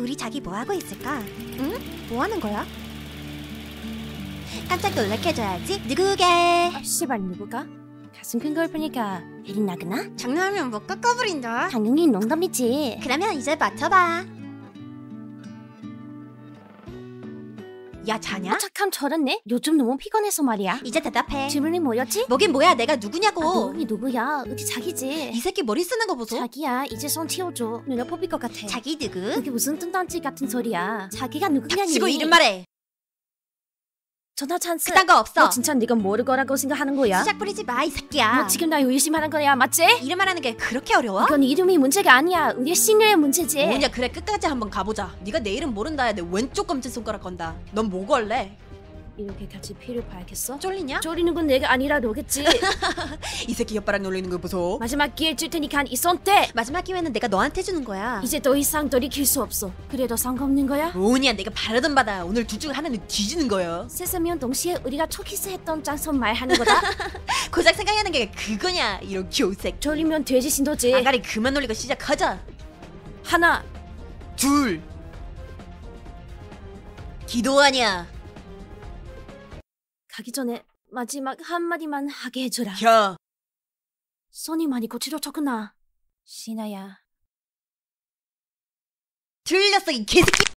우리 자기 뭐 하고 있을까? 응? 뭐 하는 거야? 깜짝 놀래켜줘야지. 누구게? 아, 씨발 누구가? 가슴 큰 걸 보니까 일이 나구나? 장난하면 뭐 깎아버린다. 당연히 농담이지 그러면 이제 맞춰봐. 야 자냐? 어, 착함 저랬네? 요즘 너무 피곤해서 말이야 이제 대답해. 질문이 뭐였지? 뭐긴 뭐야 내가 아, 누구냐고. 너이 누구야? 어디 자기지? 이 새끼 머리 쓰는 거 보소. 자기야 이제 손 치워줘 눈에 뽑힐 것 같아 자기 누구? 그게 무슨 뜬단지 같은 소리야 자기가 누구냐니 닥치고 이름 말해. 전화 찬스 그딴 거 없어. 너 진짜 네가 모를 거라고 생각하는 거야? 시작 부리지 마 이 새끼야. 너 지금 나 의심하는 거야 맞지? 이름 말하는 게 그렇게 어려워? 이건 이름이 문제가 아니야 우리의 신뢰의 문제지 뭐냐 그래 끝까지 한번 가보자 네가 내 이름 모른다 해야 내 왼쪽 검지 손가락 건다 넌뭐 걸래? 이렇게 같이 피를 봐야겠어? 쫄리냐? 쪼리는 건 내가 아니라 너겠지? 이 새끼 옆바닥 놀리는 거 보소. 마지막 기회 줄 테니까 이손 떼! 마지막 기회는 내가 너한테 주는 거야. 이제 더 이상 돌이킬 수 없어. 그래도 상관없는 거야? 뭐냐 내가 바라던 바다. 오늘 둘 중 하나는 뒤지는 거야. 세세면 동시에 우리가 초키스했던 짠선 말하는 거다. 고작 생각하는 게 그거냐 이런 교색. 졸리면 돼지 신도지. 아가리 그만 놀리고 시작하자. 하나 둘. 기도하냐 가기 전에 마지막 한마디만 하게 해줘라. 혀. 손이 많이 거칠어졌구나 신아야. 틀렸어 이 개새끼